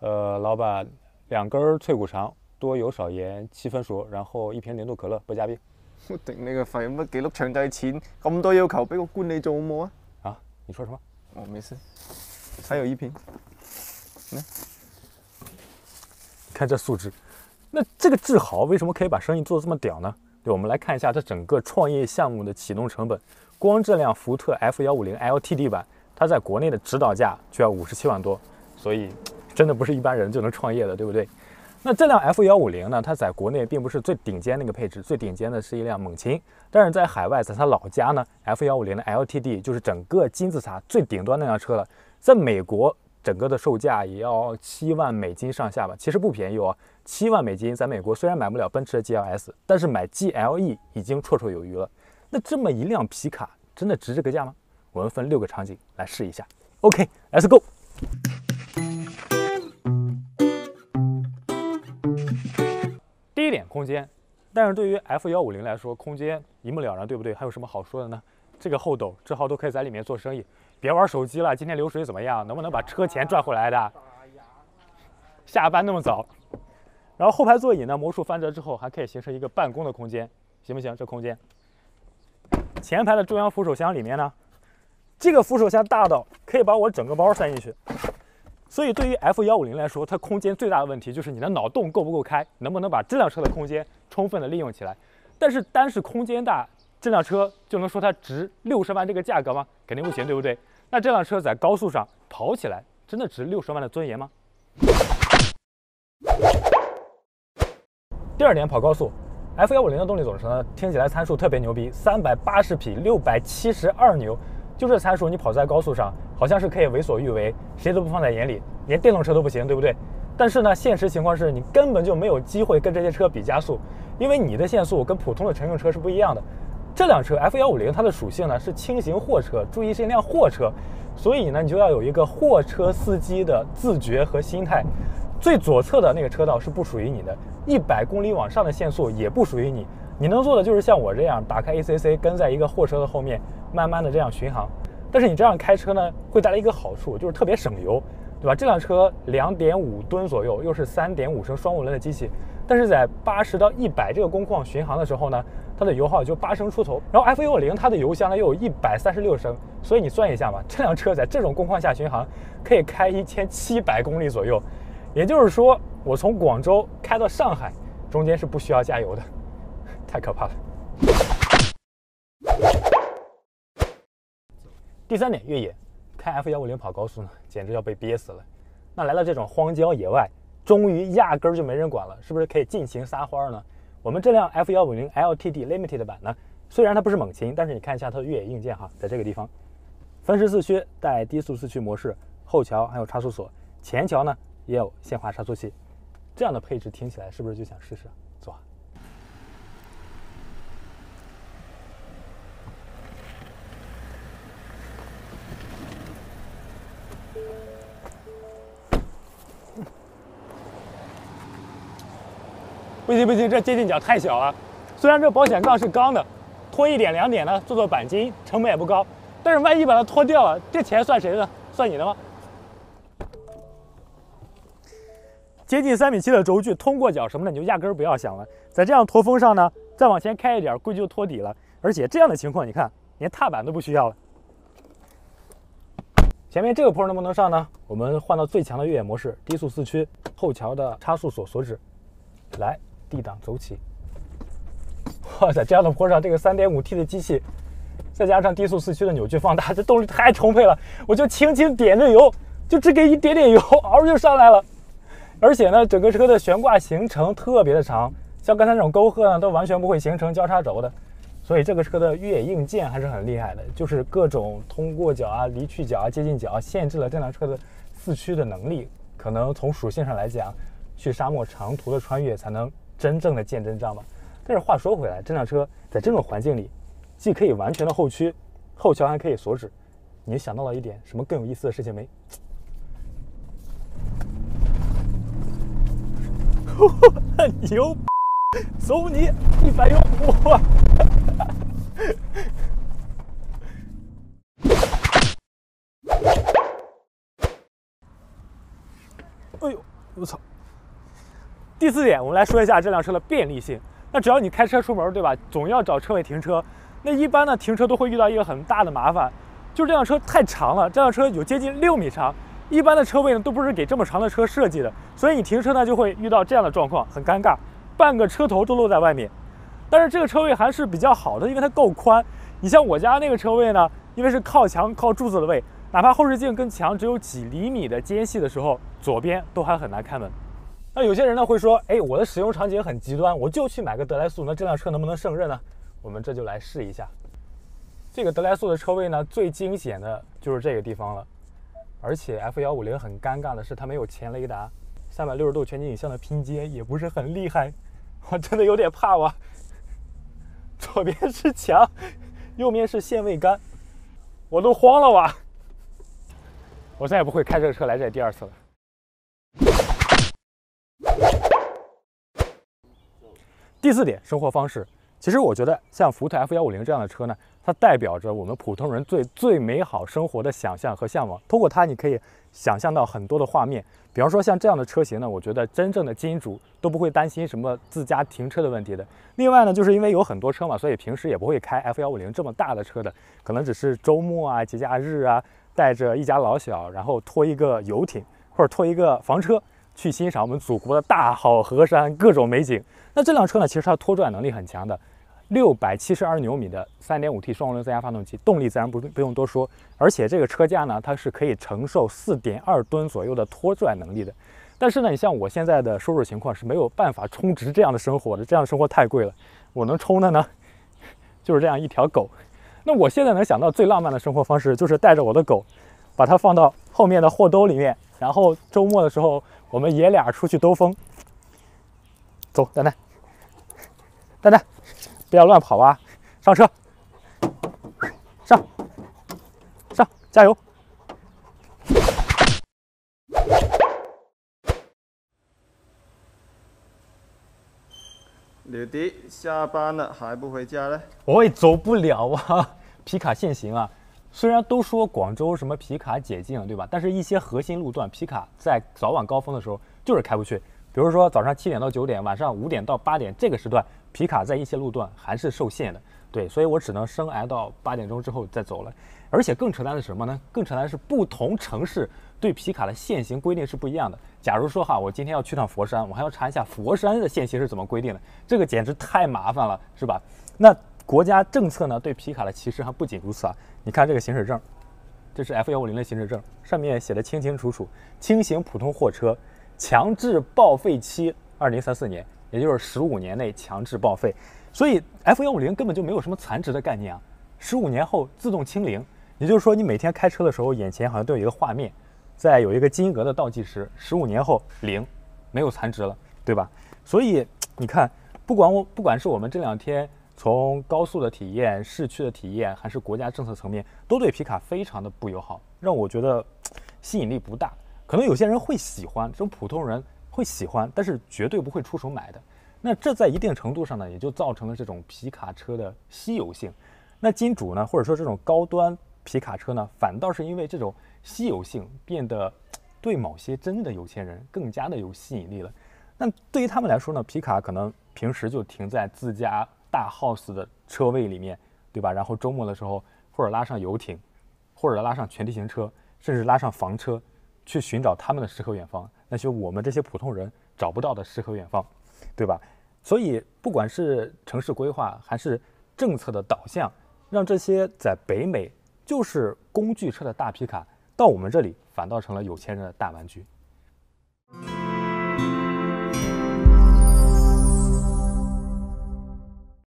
呃，老板，两根脆骨肠，多油少盐，七分熟，然后一瓶零度可乐，不加冰。我 顶你个肺！我给了场地钱，咁多要求，俾个官你做好唔好啊？啊，你说什么？我没事。还有一瓶，来，看这素质。那这个志豪为什么可以把生意做得这么屌呢？对，我们来看一下这整个创业项目的启动成本。光这辆福特 F 幺五零 LTD 版，它在国内的指导价就要五十七万多。所以，真的不是一般人就能创业的，对不对？那这辆 F150 呢？它在国内并不是最顶尖那个配置，最顶尖的是一辆猛禽。但是在海外，在它老家呢，F150 的 LTD 就是整个金字塔最顶端那辆车了。在美国，整个的售价也要七万美金上下吧？其实不便宜哦，七万美金在美国虽然买不了奔驰的 GLS，但是买 GLE 已经绰绰有余了。那这么一辆皮卡，真的值这个价吗？我们分六个场景来试一下。OK，Let's go。点空间，但是对于 F 幺五零来说，空间一目了然，对不对？还有什么好说的呢？这个后斗，之后都可以在里面做生意，别玩手机了。今天流水怎么样？能不能把车钱赚回来的？下班那么早，然后后排座椅呢？魔术翻折之后还可以形成一个办公的空间，行不行？这空间，前排的中央扶手箱里面呢？这个扶手箱大到可以把我整个包塞进去。所以，对于 F150 来说，它空间最大的问题就是你的脑洞够不够开，能不能把这辆车的空间充分的利用起来。但是，单是空间大，这辆车就能说它值六十万这个价格吗？肯定不行，对不对？那这辆车在高速上跑起来，真的值六十万的尊严吗？第二点，跑高速，F150 的动力总成呢？听起来参数特别牛逼，三百八十匹，六百七十二牛。就这参数，你跑在高速上好像是可以为所欲为，谁都不放在眼里，连电动车都不行，对不对？但是呢，现实情况是你根本就没有机会跟这些车比加速，因为你的限速跟普通的乘用车是不一样的。这辆车 F 幺五零它的属性呢是轻型货车，注意是一辆货车，所以呢你就要有一个货车司机的自觉和心态。最左侧的那个车道是不属于你的，一百公里往上的限速也不属于你，你能做的就是像我这样打开 ACC，跟在一个货车的后面。慢慢的这样巡航，但是你这样开车呢，会带来一个好处，就是特别省油，对吧？这辆车两点五吨左右，又是三点五升双涡轮的机器，但是在八十到一百这个工况巡航的时候呢，它的油耗就八升出头。然后 F 幺五零它的油箱呢又有一百三十六升，所以你算一下嘛，这辆车在这种工况下巡航可以开一千七百公里左右，也就是说我从广州开到上海，中间是不需要加油的，太可怕了。第三点，越野开 F 幺五零跑高速呢，简直要被憋死了。那来到这种荒郊野外，终于压根儿就没人管了，是不是可以尽情撒欢儿呢？我们这辆 F 幺五零 LTD Limited 版呢，虽然它不是猛禽，但是你看一下它的越野硬件哈，在这个地方，分时四驱带低速四驱模式，后桥还有差速锁，前桥呢也有限滑差速器，这样的配置听起来是不是就想试试？走。啊！不行不行，这接近角太小了。虽然这保险杠是钢的，拖一点两点呢，做做钣金成本也不高。但是万一把它拖掉了，这钱算谁的？算你的吗？接近三米七的轴距，通过角什么的你就压根儿不要想了。在这样驼峰上呢，再往前开一点，估计就托底了。而且这样的情况，你看，连踏板都不需要了。前面这个坡能不能上呢？我们换到最强的越野模式，低速四驱，后桥的差速锁锁止，来。一档走起！哇塞，这样的坡上，这个三点五 T 的机器，再加上低速四驱的扭矩放大，这动力太充沛了！我就轻轻点着油，就只给一点点油，嗷就上来了。而且呢，整个车的悬挂行程特别的长，像刚才那种沟壑呢，都完全不会形成交叉轴的，所以这个车的越野硬件还是很厉害的。就是各种通过角啊、离去角啊、接近角限制了这辆车的四驱的能力，可能从属性上来讲，去沙漠长途的穿越才能。真正的见真章吧。但是话说回来，这辆车在这种环境里，既可以完全的后驱、后桥，还可以锁止。你想到了一点什么更有意思的事情没？牛，走你一百元。哇！哎呦，我操！第四点，我们来说一下这辆车的便利性。那只要你开车出门，对吧？总要找车位停车。那一般呢，停车都会遇到一个很大的麻烦，就是这辆车太长了。这辆车有接近六米长，一般的车位呢都不是给这么长的车设计的，所以你停车呢就会遇到这样的状况，很尴尬，半个车头都露在外面。但是这个车位还是比较好的，因为它够宽。你像我家那个车位呢，因为是靠墙靠柱子的位，哪怕后视镜跟墙只有几厘米的间隙的时候，左边都还很难开门。那有些人呢会说，哎，我的使用场景很极端，我就去买个德莱素，那这辆车能不能胜任呢？我们这就来试一下。这个德莱素的车位呢，最惊险的就是这个地方了。而且 F150 很尴尬的是，它没有前雷达，三百六十度全景影像的拼接也不是很厉害。我真的有点怕哇。左边是墙，右面是限位杆，我都慌了哇。我再也不会开这个车来这第二次了。第四点，生活方式。其实我觉得，像福特 F150 这样的车呢，它代表着我们普通人最最美好生活的想象和向往。通过它，你可以想象到很多的画面。比方说，像这样的车型呢，我觉得真正的金主都不会担心什么自家停车的问题的。另外呢，就是因为有很多车嘛，所以平时也不会开 F150 这么大的车的，可能只是周末啊、节假日啊，带着一家老小，然后拖一个游艇或者拖一个房车。去欣赏我们祖国的大好河山，各种美景。那这辆车呢，其实它拖拽能力很强的，六百七十二牛米的三点五 T 双涡轮增压发动机，动力自然不不用多说。而且这个车架呢，它是可以承受四点二吨左右的拖拽能力的。但是呢，你像我现在的收入情况是没有办法充值这样的生活的，这样的生活太贵了。我能充的呢，就是这样一条狗。那我现在能想到最浪漫的生活方式，就是带着我的狗，把它放到后面的货兜里面。然后周末的时候，我们爷俩出去兜风。走，蛋蛋，蛋蛋，不要乱跑啊！上车，上，上，加油！柳迪，下班了还不回家呢？我也走不了啊，皮卡限行啊。虽然都说广州什么皮卡解禁，对吧？但是一些核心路段，皮卡在早晚高峰的时候就是开不去。比如说早上七点到九点，晚上五点到八点这个时段，皮卡在一些路段还是受限的。对，所以我只能生挨到八点钟之后再走了。而且更扯淡的是什么呢？更扯淡的是不同城市对皮卡的限行规定是不一样的。假如说哈，我今天要去趟佛山，我还要查一下佛山的限行是怎么规定的，这个简直太麻烦了，是吧？那。国家政策呢，对皮卡的歧视还不仅如此啊！你看这个行驶证，这是 F 幺五零的行驶证，上面写的清清楚楚：轻型普通货车强制报废期二零三四年，也就是十五年内强制报废。所以 F 幺五零根本就没有什么残值的概念啊！十五年后自动清零，也就是说你每天开车的时候，眼前好像都有一个画面，在有一个金额的倒计时，十五年后零，没有残值了，对吧？所以你看，不管我不管是我们这两天。从高速的体验、市区的体验，还是国家政策层面，都对皮卡非常的不友好，让我觉得吸引力不大。可能有些人会喜欢，这种普通人会喜欢，但是绝对不会出手买的。那这在一定程度上呢，也就造成了这种皮卡车的稀有性。那金主呢，或者说这种高端皮卡车呢，反倒是因为这种稀有性，变得对某些真的有钱人更加的有吸引力了。那对于他们来说呢，皮卡可能平时就停在自家。大 house 的车位里面，对吧？然后周末的时候，或者拉上游艇，或者拉上全地形车，甚至拉上房车，去寻找他们的诗和远方，那些我们这些普通人找不到的诗和远方，对吧？所以，不管是城市规划还是政策的导向，让这些在北美就是工具车的大皮卡，到我们这里反倒成了有钱人的大玩具。